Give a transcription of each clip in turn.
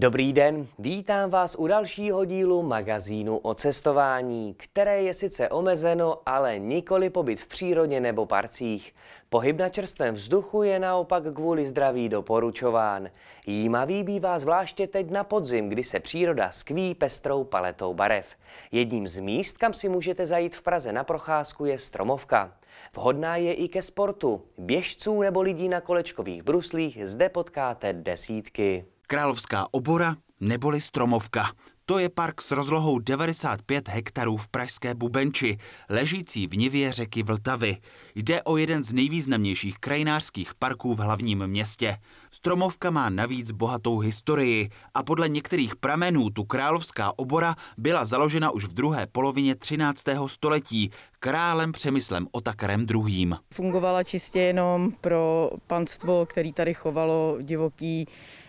Dobrý den, vítám vás u dalšího dílu magazínu o cestování, které je sice omezeno, ale nikoli pobyt v přírodě nebo parcích. Pohyb na čerstvém vzduchu je naopak kvůli zdraví doporučován. Jímavý bývá zvláště teď na podzim, kdy se příroda skví pestrou paletou barev. Jedním z míst, kam si můžete zajít v Praze na procházku, je Stromovka. Vhodná je i ke sportu. Běžců nebo lidí na kolečkových bruslích zde potkáte desítky. Královská obora neboli Stromovka. To je park s rozlohou 95 hektarů v pražské Bubenči, ležící v nivě řeky Vltavy. Jde o jeden z nejvýznamnějších krajinářských parků v hlavním městě. Stromovka má navíc bohatou historii a podle některých pramenů tu královská obora byla založena už v druhé polovině 13. století králem Přemyslem Otakarem II. Fungovala čistě jenom pro panstvo, který tady chovalo divoký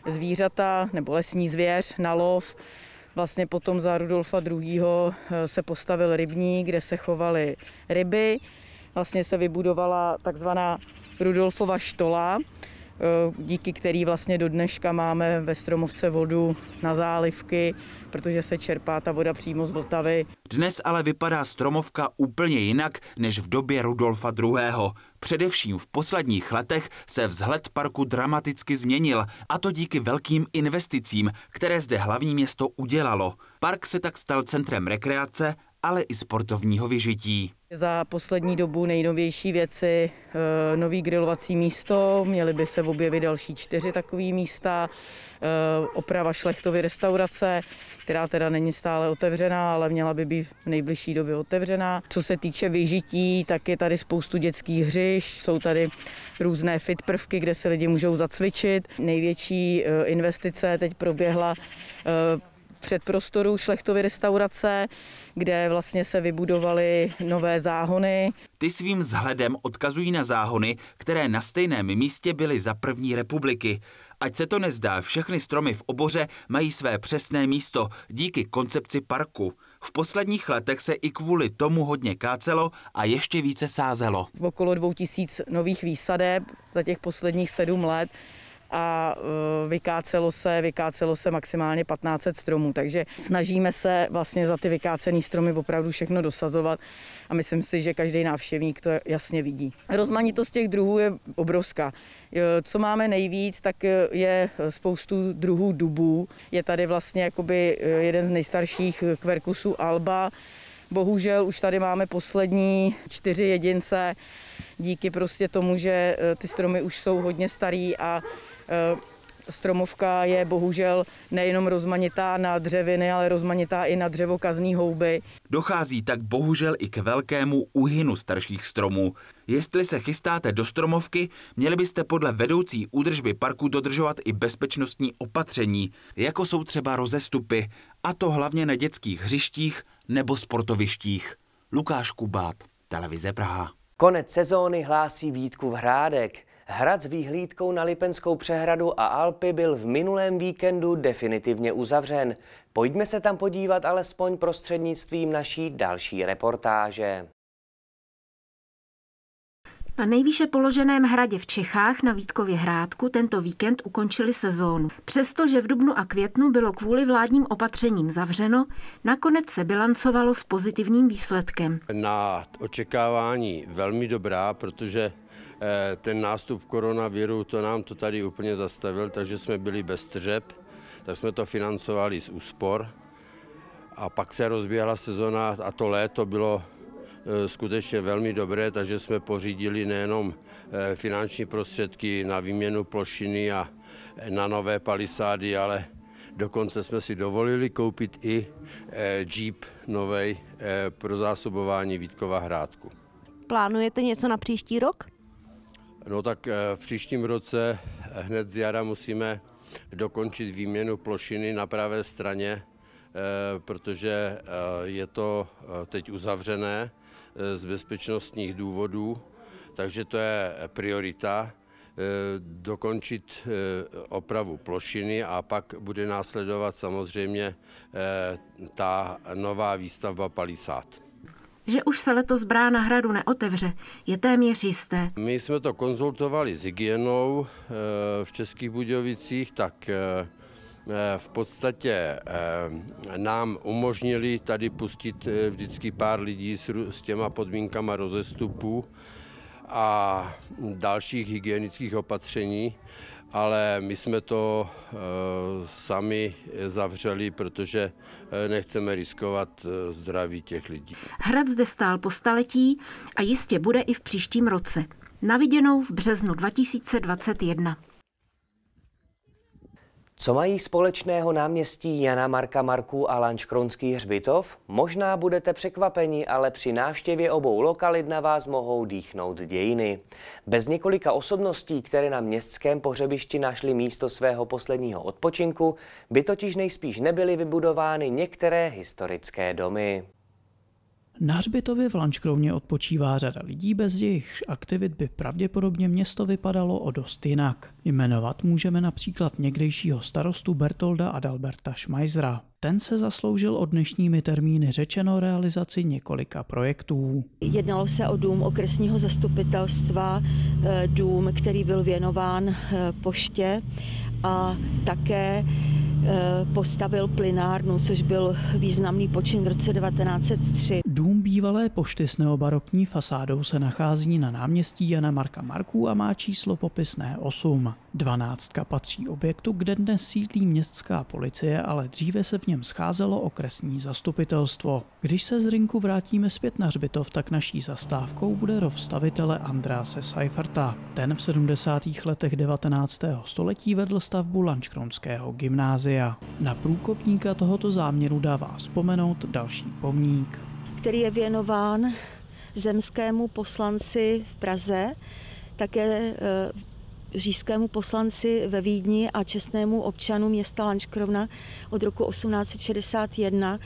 zvířata nebo lesní zvěř na lov. Vlastně potom za Rudolfa II. se postavil rybník, kde se chovaly ryby. Vlastně se vybudovala takzvaná Rudolfova štola, Eh, díky který vlastně do dneška máme ve Stromovce vodu na zálivky, protože se čerpá ta voda přímo z Vltavy. Dnes ale vypadá Stromovka úplně jinak než v době Rudolfa II. Především v posledních letech se vzhled parku dramaticky změnil, a to díky velkým investicím, které zde hlavní město udělalo. Park se tak stal centrem rekreace ale i sportovního vyžití. Za poslední dobu nejnovější věci, eh, nový grilovací místo, měly by se objevit další čtyři takové místa, eh, oprava šlechtovy restaurace, která teda není stále otevřená, ale měla by být v nejbližší době otevřená. Co se týče vyžití, tak je tady spoustu dětských hřišť, jsou tady různé fit prvky, kde se lidi můžou zacvičit. Největší eh, investice teď proběhla předprostoru Šlechtovy restaurace, kde vlastně se vybudovaly nové záhony. Ty svým vzhledem odkazují na záhony, které na stejném místě byly za první republiky. Ať se to nezdá, všechny stromy v oboře mají své přesné místo díky koncepci parku. V posledních letech se i kvůli tomu hodně kácelo a ještě více sázelo. Okolo 2000 nových výsadeb za těch posledních sedm let a e, vykácelo se, vykácelo se maximálně 1500 stromů, takže snažíme se vlastně za ty vykácené stromy opravdu všechno dosazovat a myslím si, že každý návštěvník to jasně vidí. Rozmanitost těch druhů je obrovská. E, co máme nejvíc, tak je spoustu druhů dubů. Je tady vlastně jakoby e, jeden z nejstarších kverkusů Alba, Bohužel už tady máme poslední čtyři jedince, díky prostě tomu, že ty stromy už jsou hodně starý a stromovka je bohužel nejenom rozmanitá na dřeviny, ale rozmanitá i na dřevokazní houby. Dochází tak bohužel i k velkému úhynu starších stromů. Jestli se chystáte do stromovky, měli byste podle vedoucí údržby parku dodržovat i bezpečnostní opatření, jako jsou třeba rozestupy, a to hlavně na dětských hřištích nebo sportovištích. Lukáš Kubát, Televize Praha. Konec sezóny hlásí Vítku v Hrádek. Hrad s výhlídkou na Lipenskou přehradu a Alpy byl v minulém víkendu definitivně uzavřen. Pojďme se tam podívat alespoň prostřednictvím naší další reportáže. Na nejvýše položeném hradě v Čechách na Vítkově hrádku tento víkend ukončili sezónu. Přestože v dubnu a květnu bylo kvůli vládním opatřením zavřeno, nakonec se bilancovalo s pozitivním výsledkem. Na očekávání velmi dobrá, protože ten nástup koronaviru, to nám to tady úplně zastavil, takže jsme byli bez tržeb, tak jsme to financovali z úspor. A pak se rozběhla sezona a to léto bylo eh, skutečně velmi dobré, takže jsme pořídili nejenom eh, finanční prostředky na výměnu plošiny a na nové palisády, ale dokonce jsme si dovolili koupit i Jeep novej pro zásobování Vítkova hrádku. Plánujete něco na příští rok? No tak eh, v příštím roce eh, hned z jara musíme dokončit výměnu plošiny na pravé straně, eh, protože je to teď uzavřené z bezpečnostních důvodů, takže to je priorita dokončit opravu plošiny a pak bude následovat samozřejmě ta nová výstavba palisát. Že už se letos brána hradu neotevře, je téměř jisté. My jsme to konzultovali s hygienou eh, v Českých Budějovicích, tak eh, v podstatě nám umožnili tady pustit vždycky pár lidí s těma podmínkama rozestupu a dalších hygienických opatření, ale my jsme to sami zavřeli, protože nechceme riskovat zdraví těch lidí. Hrad zde stál po staletí a jistě bude i v příštím roce. Naviděnou v březnu 2021. Co mají společného náměstí Jana Marka Marku a Lančkronský hřbitov? Možná budete překvapeni, ale při návštěvě obou lokalit na vás mohou dýchnout dějiny. Bez několika osobností, které na městském pohřebišti našly místo svého posledního odpočinku, by totiž nejspíš nebyly vybudovány některé historické domy. Na hřbitově v Lančkrovně odpočívá řada lidí, bez jejichž aktivit by pravděpodobně město vypadalo o dost jinak. Jmenovat můžeme například někdejšího starostu Bertolda Adalberta Schmeisera. Ten se zasloužil o dnešními termíny řečeno realizaci několika projektů. Jednalo se o dům okresního zastupitelstva, eh, dům, který byl věnován eh, poště a také postavil plynárnu, což byl významný počin v roce 1903. Dům bývalé pošty s neobarokní fasádou se nachází na náměstí Jana Marka Marků a má číslo popisné 8. Dvanáctka patří objektu, kde dnes sídlí městská policie, ale dříve se v něm scházelo okresní zastupitelstvo. Když se z rinku vrátíme zpět na hřbitov, tak naší zastávkou bude rov stavitele Andráse Seiferta. Ten v 70. letech 19. století vedl stavbu Lančkronského gymnázia. Na průkopníka tohoto záměru dává vzpomenout další pomník. Který je věnován zemskému poslanci v Praze, také eh, říšskému poslanci ve Vídni a čestnému občanu města Lančkrovna od roku 1861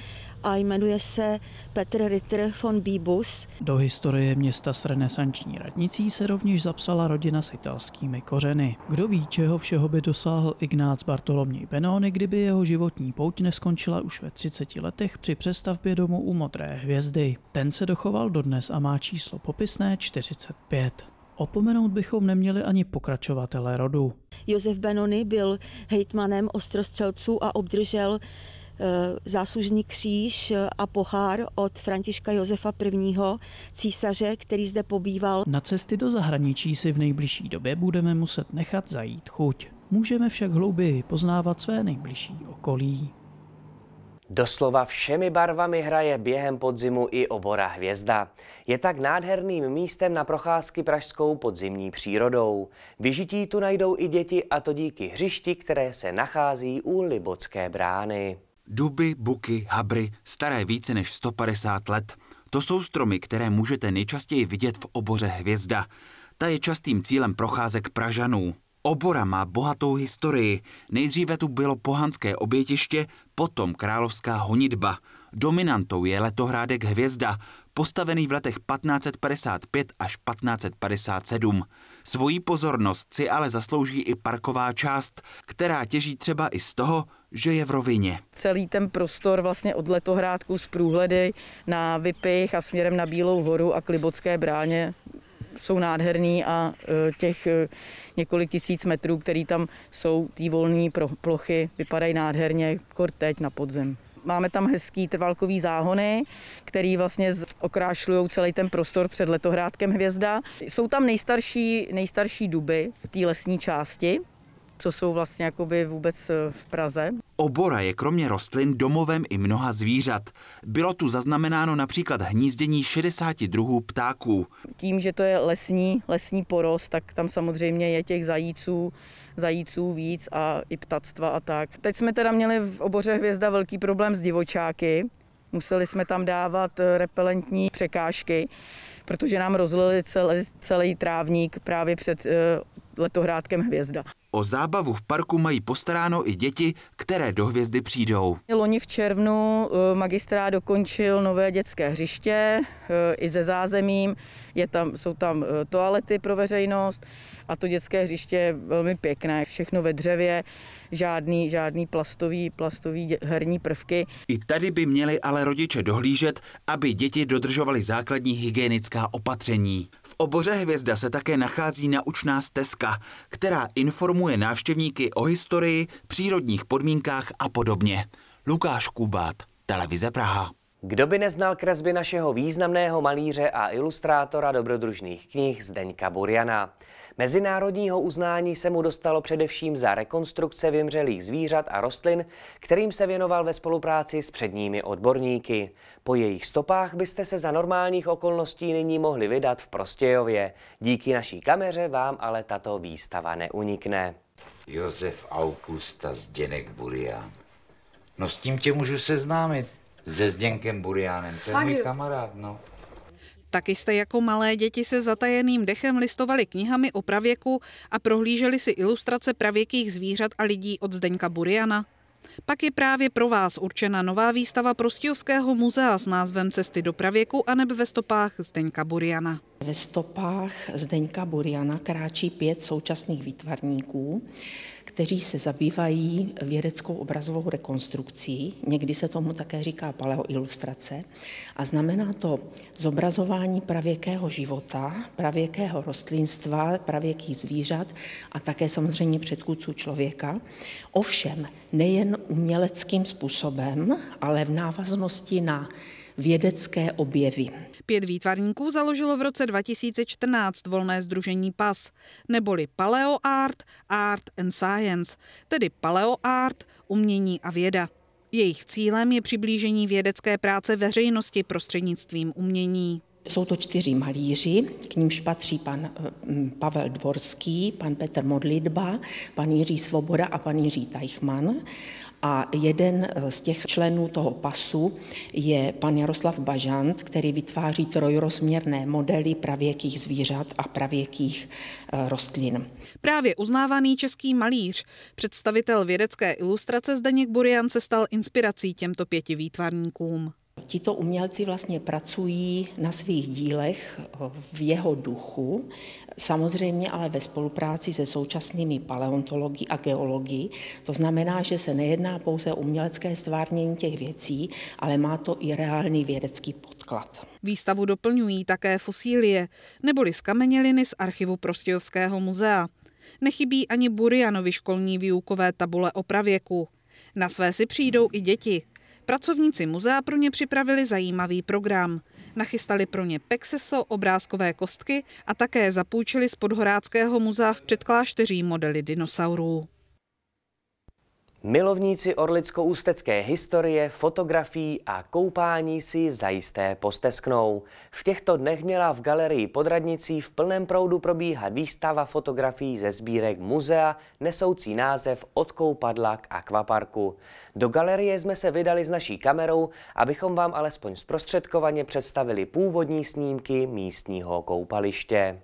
a jmenuje se Petr Ritter von Bibus. Do historie města s renesanční radnicí se rovněž zapsala rodina s italskými kořeny. Kdo ví, čeho všeho by dosáhl Ignác Bartoloměj Benoni, kdyby jeho životní pouť neskončila už ve 30 letech při přestavbě domu u Modré hvězdy. Ten se dochoval dodnes a má číslo popisné 45. Opomenout bychom neměli ani pokračovatele rodu. Josef Benony byl hejtmanem ostrostřelců a obdržel eh, záslužný kříž a pohár od Františka Josefa I. císaře, který zde pobýval. Na cesty do zahraničí si v nejbližší době budeme muset nechat zajít chuť. Můžeme však hlouběji poznávat své nejbližší okolí. Doslova všemi barvami hraje během podzimu i obora hvězda. Je tak nádherným místem na procházky pražskou podzimní přírodou. Vyžití tu najdou i děti a to díky hřišti, které se nachází u Libocké brány. Duby, buky, habry, staré více než 150 let. To jsou stromy, které můžete nejčastěji vidět v oboře hvězda. Ta je častým cílem procházek Pražanů. Obora má bohatou historii. Nejdříve tu bylo pohanské obětiště, potom královská honitba. Dominantou je letohrádek Hvězda, postavený v letech 1555 až 1557. Svojí pozornost si ale zaslouží i parková část, která těží třeba i z toho, že je v rovině. Celý ten prostor vlastně od letohrádku z průhledy na Vypich a směrem na Bílou horu a k Libocké bráně jsou nádherný a e, těch e, několik tisíc metrů, který tam jsou, ty volné plochy, vypadají nádherně, kor teď na podzem. Máme tam hezký trvalkový záhony, který vlastně okrášlují celý ten prostor před letohrádkem Hvězda. Jsou tam nejstarší, nejstarší duby v té lesní části, co jsou vlastně jakoby vůbec eh, v Praze. Obora je kromě rostlin domovem i mnoha zvířat. Bylo tu zaznamenáno například hnízdění 60 druhů ptáků. Tím, že to je lesní, lesní porost, tak tam samozřejmě je těch zajíců, zajíců víc a i ptactva a tak. Teď jsme teda měli v oboře Hvězda velký problém s divočáky. Museli jsme tam dávat eh, repelentní překážky, protože nám rozlili celý, celý trávník právě před eh, letohrádkem Hvězda. O zábavu v parku mají postaráno i děti, které do hvězdy přijdou. Loni v červnu eh, magistrát dokončil nové dětské hřiště eh, i ze zázemím. Je tam, jsou tam toalety pro veřejnost a to dětské hřiště je velmi pěkné. Všechno ve dřevě, žádný, žádný plastový, plastový herní prvky. I tady by měli ale rodiče dohlížet, aby děti dodržovaly základní hygienická opatření. V oboře Hvězda se také nachází naučná stezka, která informuje návštěvníky o historii, přírodních podmínkách a podobně. Lukáš Kubát, Televize Praha. Kdo by neznal kresby našeho významného malíře a ilustrátora dobrodružných knih Zdeňka Burjana? Mezinárodního uznání se mu dostalo především za rekonstrukce vymřelých zvířat a rostlin, kterým se věnoval ve spolupráci s předními odborníky. Po jejich stopách byste se za normálních okolností nyní mohli vydat v Prostějově. Díky naší kameře vám ale tato výstava neunikne. Josef Augusta Zděnek Burian. No s tím tě můžu seznámit. Se Zděnkem Burianem, to je můj kamarád, no. Taky jste jako malé děti se zatajeným dechem listovali knihami o pravěku a prohlíželi si ilustrace pravěkých zvířat a lidí od Zdeňka Buriana? Pak je právě pro vás určena nová výstava Prostějovského muzea s názvem Cesty do pravěku a nebe ve stopách Zdeňka Buriana. Ve stopách Zdeňka Buriana kráčí pět současných výtvarníků, kteří se zabývají vědeckou obrazovou rekonstrukcí. Někdy se tomu také říká paleoilustrace. A znamená to zobrazování pravěkého života, pravěkého rostlinstva, pravěkých zvířat a také samozřejmě předchůdců člověka. Ovšem nejen uměleckým způsobem, ale v návaznosti na vědecké objevy. Pět výtvarníků založilo v roce 2014 volné združení PAS, neboli Paleo Art, Art and Science, tedy Paleo Art, umění a věda. Jejich cílem je přiblížení vědecké práce veřejnosti prostřednictvím umění. Jsou to čtyři malíři, k nímž patří pan eh, Pavel Dvorský, pan Petr Modlitba, pan Jiří Svoboda a pan Jiří Tajchman. A jeden eh, z těch členů toho pasu je pan Jaroslav Bažant, který vytváří trojrozměrné modely pravěkých zvířat a pravěkých eh, rostlin. Právě uznávaný český malíř, představitel vědecké ilustrace Zdeněk Burian se stal inspirací těmto pěti výtvarníkům. Tito umělci vlastně pracují na svých dílech v jeho duchu, samozřejmě ale ve spolupráci se současnými paleontologi a geologi. To znamená, že se nejedná pouze o umělecké stvárnění těch věcí, ale má to i reálný vědecký podklad. Výstavu doplňují také fosílie, neboli skameněliny z archivu Prostějovského muzea. Nechybí ani Burianovi školní výukové tabule o pravěku. Na své si přijdou i děti, Pracovníci muzea pro ně připravili zajímavý program. Nachystali pro ně pexeso, obrázkové kostky a také zapůjčili z Podhoráckého muzea v předklášteří modely dinosaurů. Milovníci orlicko-ústecké historie, fotografií a koupání si zajisté postesknou. V těchto dnech měla v galerii podradnicí v plném proudu probíhat výstava fotografií ze sbírek muzea nesoucí název Od koupadla k akvaparku. Do galerie jsme se vydali s naší kamerou, abychom vám alespoň zprostředkovaně představili původní snímky místního koupaliště.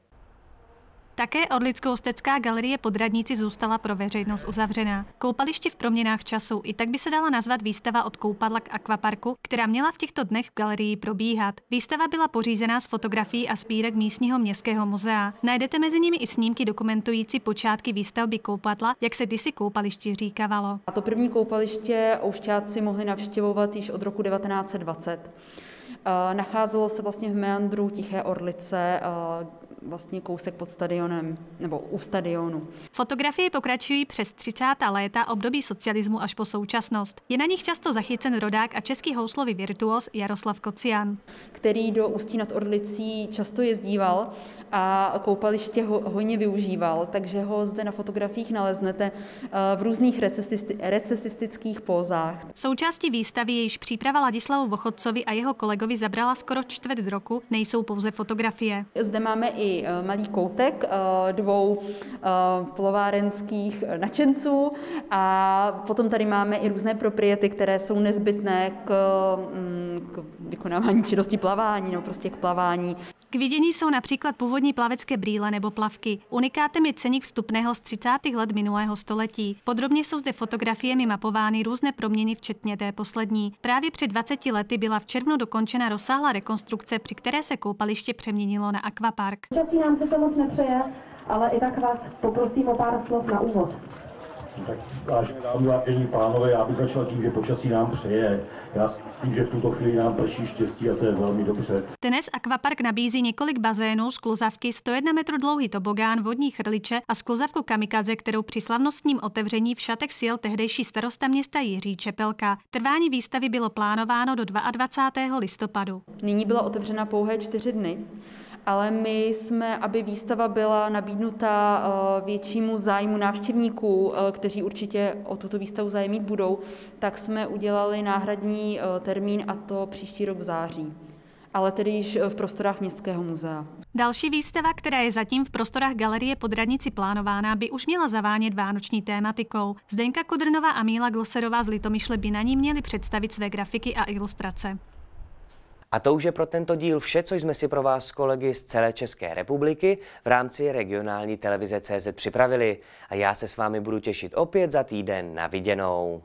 Také Orlicko-Ostecká galerie podradníci zůstala pro veřejnost uzavřená. Koupaliště v proměnách času, i tak by se dala nazvat výstava od koupadla k akvaparku, která měla v těchto dnech v galerii probíhat. Výstava byla pořízená z fotografií a spírek místního městského muzea. Najdete mezi nimi i snímky dokumentující počátky výstavby koupadla, jak se kdysi koupaliště říkávalo. A to první koupaliště oušťáci mohli navštěvovat již od roku 1920. Nacházelo se vlastně v meandru Tiché Orlice, vlastně kousek pod stadionem nebo u stadionu. Fotografie pokračují přes 30. léta období socialismu až po současnost. Je na nich často zachycen rodák a český houslový virtuos Jaroslav Kocian. Který do Ústí nad Orlicí často jezdíval a koupaliště ho, hojně využíval, takže ho zde na fotografiích naleznete eh, v různých recesistických pózách. Součástí výstavy, jejíž příprava Ladislavu Vochodcovi a jeho kolegovi zabrala skoro čtvrt roku, nejsou pouze fotografie. Zde máme i eh, malý koutek eh, dvou plovárenských nadšenců a potom tady máme i různé propriety, které jsou nezbytné k, mm, k vykonávání činnosti plavání, no prostě k plavání. K vidění jsou například původní plavecké brýle nebo plavky. Unikátem je ceník vstupného z 30. let minulého století. Podrobně jsou zde fotografiemi mapovány různé proměny, včetně té poslední. Právě před 20 lety byla v červnu dokončena rozsáhlá rekonstrukce, při které se koupaliště přeměnilo na akvapark. Časí nám se to moc nepřeje, ale i tak vás poprosím o pár slov na úvod. Tak až vážení pánové, já bych začal tím, že počasí nám přeje. Já si myslím, že v tuto chvíli nám prší štěstí a to je velmi dobře. Dnes Aquapark nabízí několik bazénů, skluzavky, 101 metru dlouhý tobogán, vodní chrliče a skluzavku kamikaze, kterou při slavnostním otevření v šatech sjel tehdejší starosta města Jiří Čepelka. Trvání výstavy bylo plánováno do 22. listopadu. Nyní byla otevřena pouhé čtyři dny ale my jsme, aby výstava byla nabídnuta eh, většímu zájmu návštěvníků, eh, kteří určitě o tuto výstavu zájem mít budou, tak jsme udělali náhradní eh, termín a to příští rok v září ale tedy již v prostorách Městského muzea. Další výstava, která je zatím v prostorách Galerie pod radnici plánována, by už měla zavánět vánoční tématikou. Zdenka Kudrnová a Míla Gloserová z Litomyšle by na ní měly představit své grafiky a ilustrace. A to už je pro tento díl vše, co jsme si pro vás kolegy z celé České republiky v rámci regionální televize CZ připravili. A já se s vámi budu těšit opět za týden na viděnou.